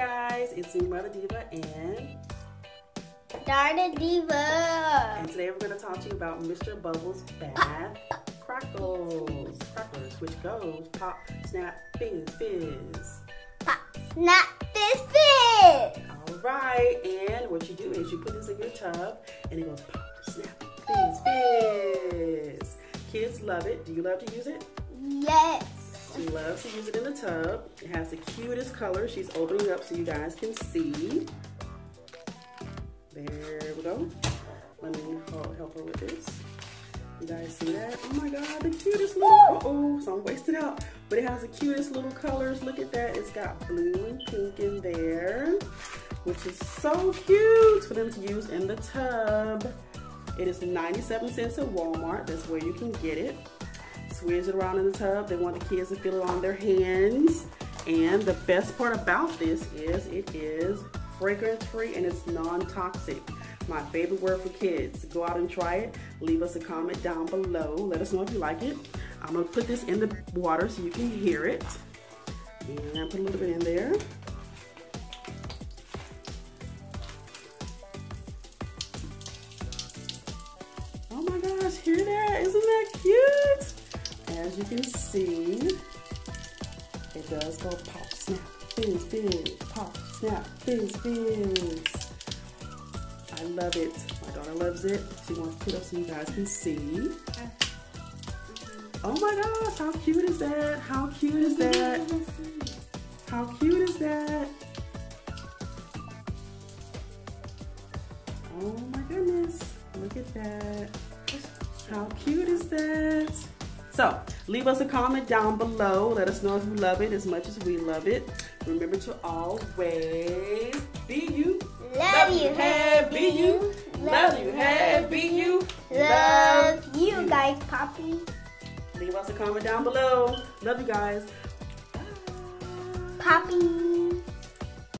guys, it's me, Mother Diva, and Darda Diva. And today we're going to talk to you about Mr. Bubbles Bath Crackles. Crackers, which goes pop, snap, fizz, fizz. Pop, snap, fizz, fizz. All right, and what you do is you put this in your tub, and it goes pop, snap, fizz, fizz. Kids love it. Do you love to use it? Yes. Loves to use it in the tub. It has the cutest color. She's opening up so you guys can see. There we go. Let me help her with this. You guys see that? Oh my god, the cutest little, uh oh, so I'm wasted out. But it has the cutest little colors. Look at that. It's got blue and pink in there, which is so cute for them to use in the tub. It is 97 cents at Walmart. That's where you can get it. Swizz it around in the tub. They want the kids to feel it on their hands. And the best part about this is it is fragrance free and it's non-toxic. My favorite word for kids. Go out and try it. Leave us a comment down below. Let us know if you like it. I'm gonna put this in the water so you can hear it. And put a little bit in there. Oh my gosh, hear that? Isn't that cute? As you can see, it does go pop, snap, fizz, fizz, pop, snap, fizz, fizz. I love it. My daughter loves it. She wants to put up so you guys can see. Oh my gosh, how cute is that? How cute is that? How cute is that? Oh my goodness, look at that. How cute is that? So, leave us a comment down below. Let us know if you love it as much as we love it. Remember to always be you. Love you, hey, be you. Love you, hey, be you. Love you guys, Poppy. Leave us a comment down below. Love you guys. Poppy.